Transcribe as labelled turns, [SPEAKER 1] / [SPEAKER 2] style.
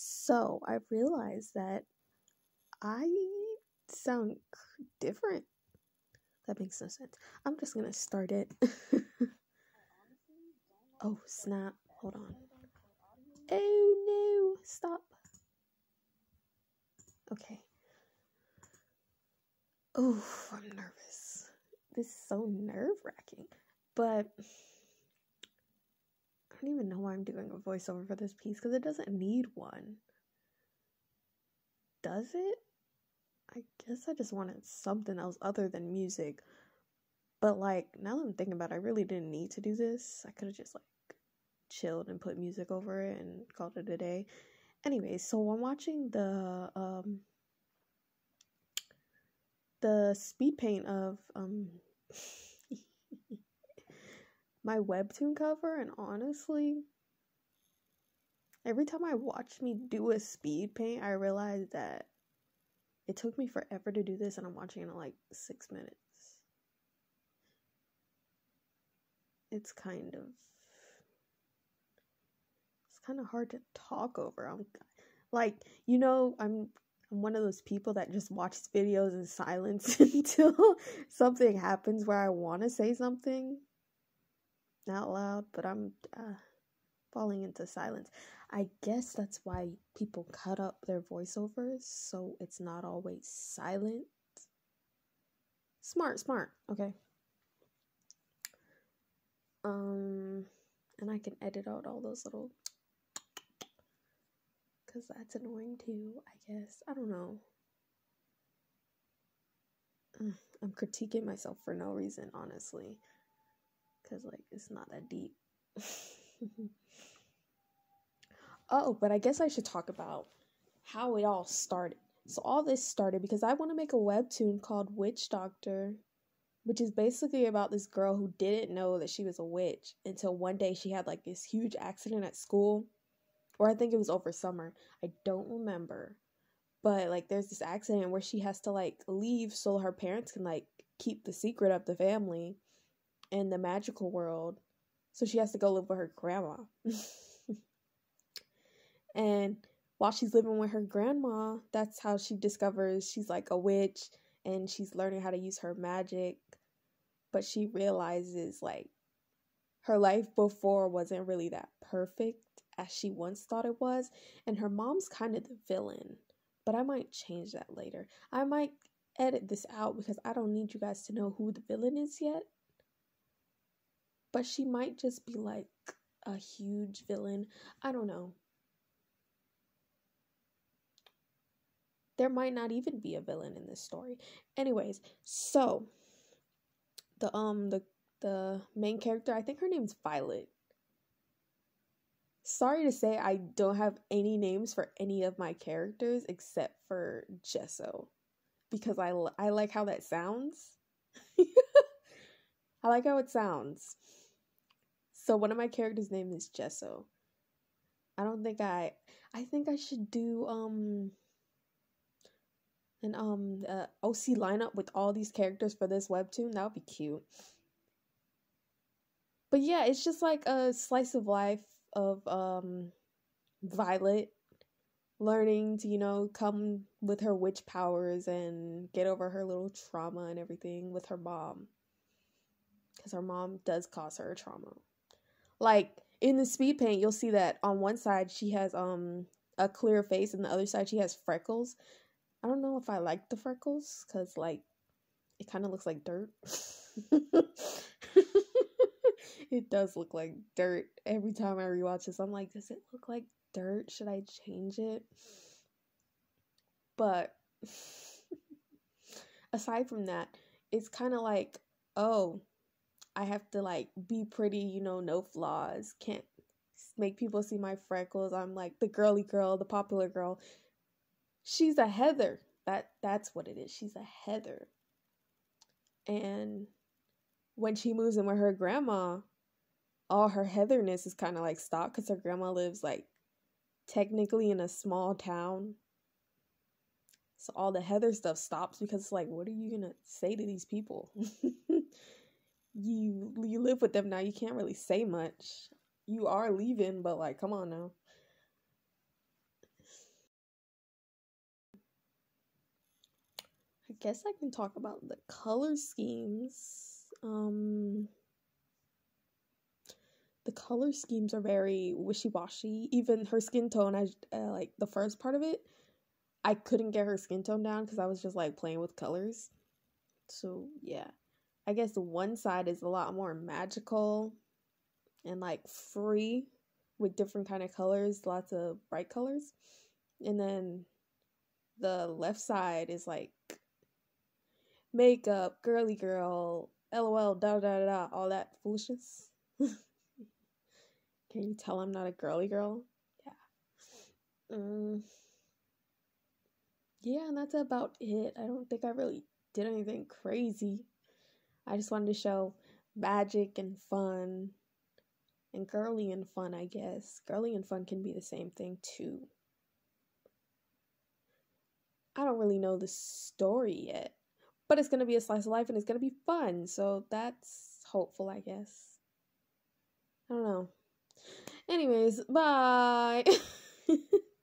[SPEAKER 1] So I've realized that I sound different. That makes no sense. I'm just gonna start it. oh snap! Hold on. Oh no! Stop. Okay. Oh, I'm nervous. This is so nerve wracking. But I don't even know why I'm doing a voiceover for this piece because it doesn't need one. Does it? I guess I just wanted something else other than music. But like now that I'm thinking about it, I really didn't need to do this. I could have just like chilled and put music over it and called it a day. Anyways, so I'm watching the um the speed paint of um my webtoon cover and honestly every time I watch me do a speed paint, I realize that it took me forever to do this and I'm watching it in like 6 minutes. It's kind of it's kind of hard to talk over. I'm like, you know, I'm I'm one of those people that just watches videos in silence until something happens where I want to say something out loud, but I'm uh, falling into silence. I guess that's why people cut up their voiceovers so it's not always silent. Smart, smart. Okay. Um, and I can edit out all those little because that's annoying too, I guess. I don't know. I'm critiquing myself for no reason, honestly. Because, like, it's not that deep. oh, but I guess I should talk about how it all started. So, all this started because I want to make a webtoon called Witch Doctor, which is basically about this girl who didn't know that she was a witch until one day she had like this huge accident at school or I think it was over summer. I don't remember. But like there's this accident where she has to like leave so her parents can like keep the secret of the family in the magical world. So she has to go live with her grandma. and while she's living with her grandma, that's how she discovers she's like a witch and she's learning how to use her magic. But she realizes like her life before wasn't really that perfect as she once thought it was, and her mom's kind of the villain. But I might change that later. I might edit this out because I don't need you guys to know who the villain is yet. But she might just be like a huge villain. I don't know. There might not even be a villain in this story. Anyways, so the um the the main character, I think her name's Violet sorry to say I don't have any names for any of my characters except for Gesso because I I like how that sounds. I like how it sounds. So one of my characters' name is Gesso. I don't think I I think I should do um an um uh, OC lineup with all these characters for this webtoon. That would be cute. But yeah, it's just like a slice of life of um Violet learning to, you know, come with her witch powers and get over her little trauma and everything with her mom. Because her mom does cause her trauma. Like in the speed paint, you'll see that on one side she has um a clear face and the other side she has freckles. I don't know if I like the freckles because like it kind of looks like dirt. it does look like dirt every time I rewatch this. I'm like, does it look like dirt? Should I change it? But aside from that, it's kind of like, oh, I have to like be pretty, you know, no flaws. Can't make people see my freckles. I'm like the girly girl, the popular girl. She's a Heather. That that's what it is. She's a Heather. And when she moves in with her grandma, all her heatherness is kind of like stopped because her grandma lives like technically in a small town. So all the heather stuff stops because it's like, what are you gonna say to these people? you you live with them now. You can't really say much. You are leaving, but like, come on now. I guess I can talk about the color schemes. Um, the color schemes are very wishy-washy. Even her skin tone, I uh, like the first part of it. I couldn't get her skin tone down because I was just like playing with colors. So yeah. I guess one side is a lot more magical and like free with different kind of colors, lots of bright colors. And then the left side is like makeup, girly girl, lol, da da da, all that foolishness. Can you tell I'm not a girly girl? Yeah. Um, yeah, and that's about it. I don't think I really did anything crazy. I just wanted to show magic and fun and girly and fun, I guess. Girly and fun can be the same thing too. I don't really know the story yet, but it's going to be a slice of life and it's going to be fun. So that's hopeful, I guess. I don't know. Anyways, bye.